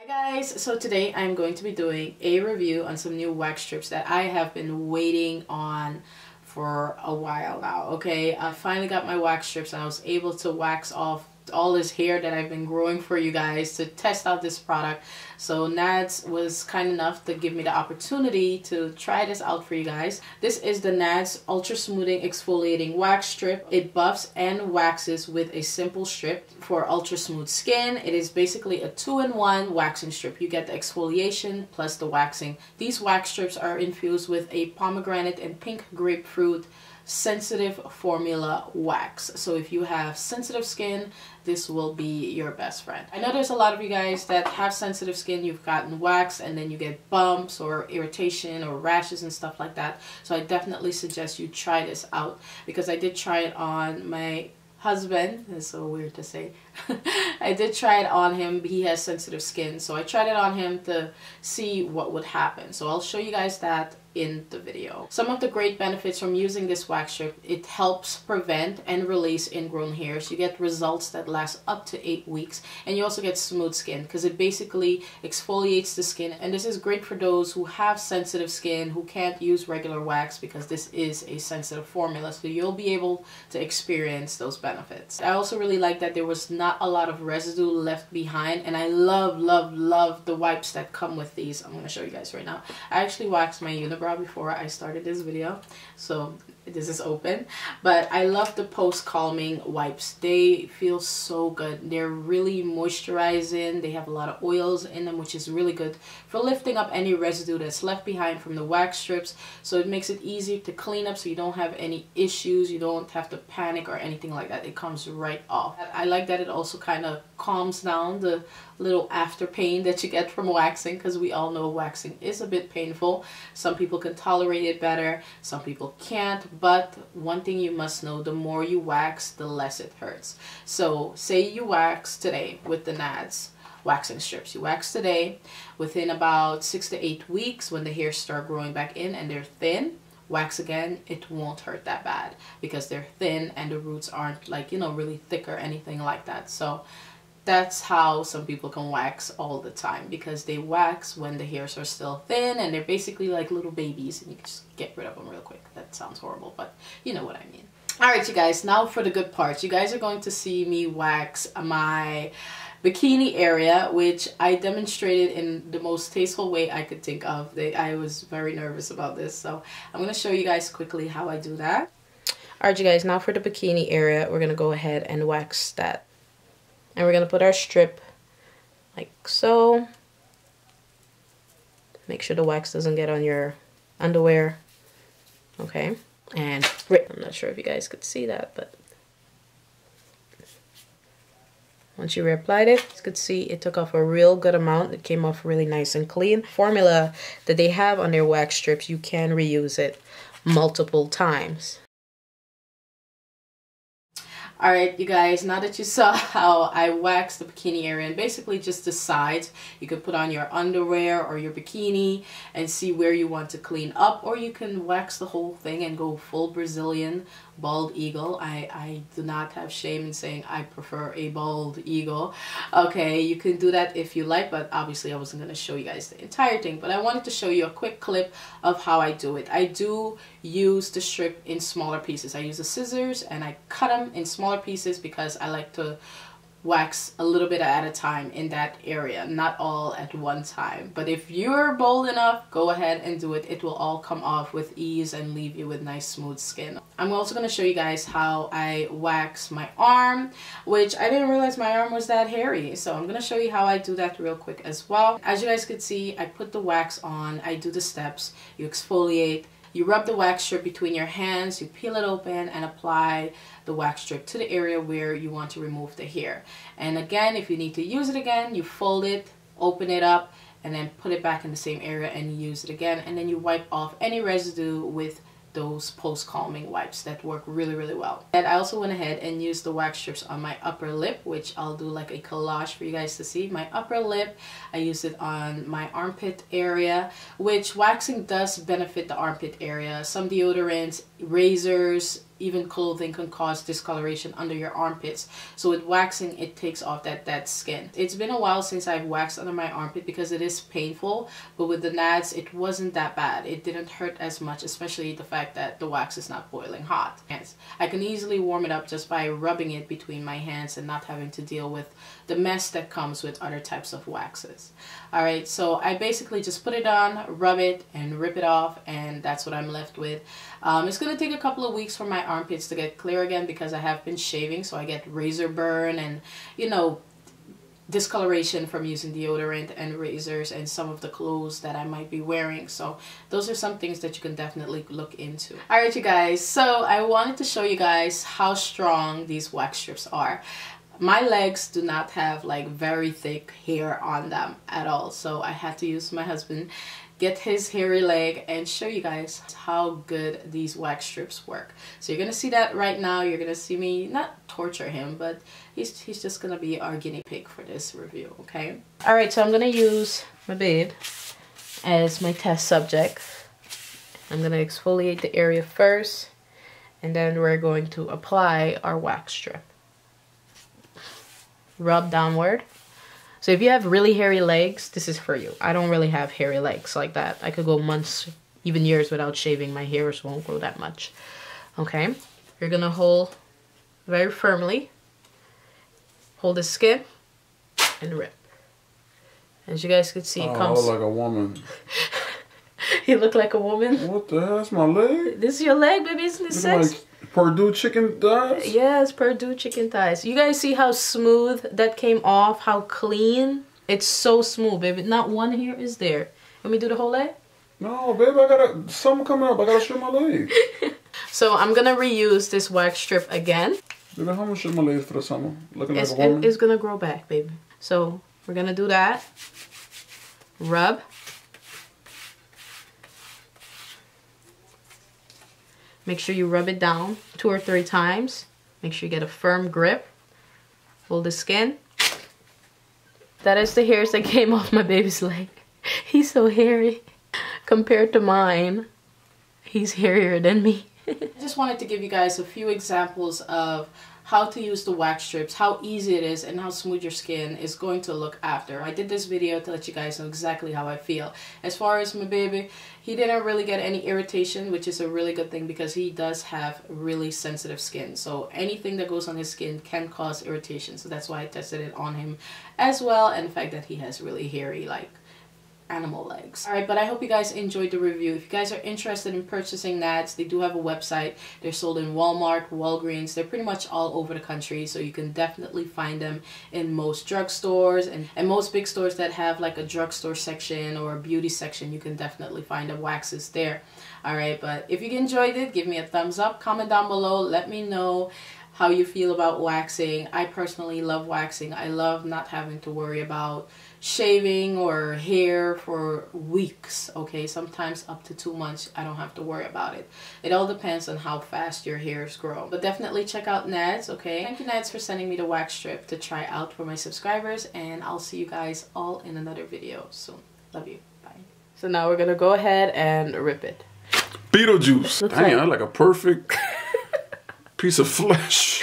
Hi guys, so today I'm going to be doing a review on some new wax strips that I have been waiting on for a while now, okay? I finally got my wax strips and I was able to wax off all this hair that I've been growing for you guys to test out this product. So Nads was kind enough to give me the opportunity to try this out for you guys. This is the Nads Ultra Smoothing Exfoliating Wax Strip. It buffs and waxes with a simple strip for ultra smooth skin. It is basically a two-in-one waxing strip. You get the exfoliation plus the waxing. These wax strips are infused with a pomegranate and pink grapefruit sensitive formula wax. So if you have sensitive skin this will be your best friend. I know there's a lot of you guys that have sensitive skin. You've gotten wax and then you get bumps or irritation or rashes and stuff like that. So i definitely suggest you try this out because i did try it on my husband. It's so weird to say. I did try it on him. He has sensitive skin. So I tried it on him to see what would happen. So I'll show you guys that in the video. Some of the great benefits from using this wax strip, it helps prevent and release ingrown hairs. You get results that last up to 8 weeks and you also get smooth skin because it basically exfoliates the skin and this is great for those who have sensitive skin who can't use regular wax because this is a sensitive formula so you'll be able to experience those benefits. I also really like that there was not a lot of residue left behind and I love love love the wipes that come with these. I'm going to show you guys right now. I actually waxed my unibrow eyebrow before I started this video. So this is open but I love the post calming wipes. They feel so good. They're really moisturizing. They have a lot of oils in them which is really good for lifting up any residue that's left behind from the wax strips. So it makes it easier to clean up so you don't have any issues. You don't have to panic or anything like that. It comes right off. I like that it also kind of calms down the little after pain that you get from waxing because we all know waxing is a bit painful. Some people can tolerate it better. Some people can't but one thing you must know, the more you wax, the less it hurts. So say you wax today with the NADS waxing strips. You wax today, within about six to eight weeks when the hairs start growing back in and they're thin, wax again, it won't hurt that bad because they're thin and the roots aren't like, you know, really thick or anything like that. So that's how some people can wax all the time because they wax when the hairs are still thin and they're basically like little babies and you can just get rid of them real quick. That sounds horrible, but you know what I mean. Alright you guys, now for the good parts. You guys are going to see me wax my bikini area, which I demonstrated in the most tasteful way I could think of. I was very nervous about this, so I'm going to show you guys quickly how I do that. Alright you guys, now for the bikini area, we're going to go ahead and wax that and we're going to put our strip like so. Make sure the wax doesn't get on your underwear. Okay. And rip. I'm not sure if you guys could see that, but once you reapplied it, you could see it took off a real good amount. It came off really nice and clean. Formula that they have on their wax strips, you can reuse it multiple times. Alright you guys, now that you saw how I waxed the bikini area and basically just the sides, you can put on your underwear or your bikini and see where you want to clean up or you can wax the whole thing and go full Brazilian bald eagle. I, I do not have shame in saying I prefer a bald eagle. Okay, you can do that if you like, but obviously I wasn't going to show you guys the entire thing. But I wanted to show you a quick clip of how I do it. I do use the strip in smaller pieces. I use the scissors and I cut them in smaller pieces because I like to wax a little bit at a time in that area not all at one time. But if you're bold enough go ahead and do it. It will all come off with ease and leave you with nice smooth skin. I'm also going to show you guys how I wax my arm which I didn't realize my arm was that hairy. So I'm going to show you how I do that real quick as well. As you guys could see I put the wax on I do the steps you exfoliate you rub the wax strip between your hands, you peel it open and apply the wax strip to the area where you want to remove the hair. And again, if you need to use it again, you fold it, open it up, and then put it back in the same area and use it again. And then you wipe off any residue with those post calming wipes that work really really well. And I also went ahead and used the wax strips on my upper lip which I'll do like a collage for you guys to see. My upper lip I used it on my armpit area which waxing does benefit the armpit area. Some deodorants razors, even clothing can cause discoloration under your armpits. So with waxing, it takes off that dead skin. It's been a while since I've waxed under my armpit because it is painful, but with the nads, it wasn't that bad. It didn't hurt as much, especially the fact that the wax is not boiling hot. I can easily warm it up just by rubbing it between my hands and not having to deal with the mess that comes with other types of waxes. Alright, so I basically just put it on, rub it, and rip it off, and that's what I'm left with. Um, it's going to take a couple of weeks for my armpits to get clear again because I have been shaving so I get razor burn and you know discoloration from using deodorant and razors and some of the clothes that I might be wearing. So those are some things that you can definitely look into. Alright you guys, so I wanted to show you guys how strong these wax strips are. My legs do not have like very thick hair on them at all. So I had to use my husband get his hairy leg and show you guys how good these wax strips work. So you're gonna see that right now. You're gonna see me not torture him, but he's, he's just gonna be our guinea pig for this review, okay? All right, so I'm gonna use my babe as my test subject. I'm gonna exfoliate the area first, and then we're going to apply our wax strip. Rub downward. So if you have really hairy legs, this is for you. I don't really have hairy legs like that. I could go months, even years without shaving. My hairs won't grow that much. Okay, you're gonna hold very firmly. Hold the skin and rip. As you guys can see, it oh, comes. I look like a woman. you look like a woman. What the hell? That's my leg. This is your leg, baby. Isn't it sex? Like Perdue chicken thighs? Yes, Perdue chicken thighs. You guys see how smooth that came off? How clean? It's so smooth, baby. Not one hair is there. Let me do the whole leg? No, baby, I gotta, something coming up. I gotta show my leg. so I'm gonna reuse this wax strip again. Baby, how much show my legs for the summer? Looking it's, like a woman? It's gonna grow back, baby. So we're gonna do that. Rub. Make sure you rub it down two or three times. Make sure you get a firm grip. Hold the skin. That is the hairs that came off my baby's leg. He's so hairy. Compared to mine, he's hairier than me. I just wanted to give you guys a few examples of how to use the wax strips, how easy it is, and how smooth your skin is going to look after. I did this video to let you guys know exactly how I feel. As far as my baby, he didn't really get any irritation, which is a really good thing because he does have really sensitive skin. So anything that goes on his skin can cause irritation. So that's why I tested it on him as well. And the fact that he has really hairy, like, animal legs. Alright, but I hope you guys enjoyed the review. If you guys are interested in purchasing Nads, they do have a website. They're sold in Walmart, Walgreens. They're pretty much all over the country, so you can definitely find them in most drugstores and, and most big stores that have like a drugstore section or a beauty section. You can definitely find the waxes there. Alright, but if you enjoyed it, give me a thumbs up. Comment down below. Let me know how you feel about waxing. I personally love waxing. I love not having to worry about shaving or hair for weeks okay? Sometimes up to two months I don't have to worry about it. It all depends on how fast your hairs grow but definitely check out Nads okay? Thank you Nads for sending me the wax strip to try out for my subscribers and I'll see you guys all in another video soon. Love you. Bye. So now we're gonna go ahead and rip it. Beetlejuice. Looks Dang, like, like a perfect piece of flesh